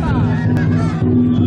吧。